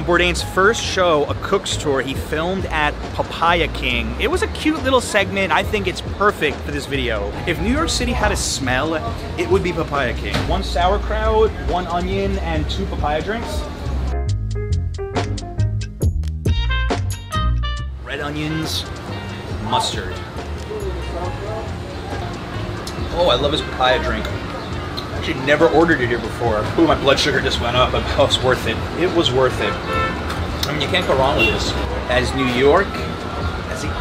On Bourdain's first show, a cook's tour, he filmed at Papaya King. It was a cute little segment. I think it's perfect for this video. If New York City had a smell, it would be Papaya King. One sauerkraut, one onion, and two papaya drinks. Red onions, mustard. Oh, I love his papaya drink actually never ordered it here before. Ooh, my blood sugar just went up, but oh, it's worth it. It was worth it. I mean, you can't go wrong with this. As New York, as it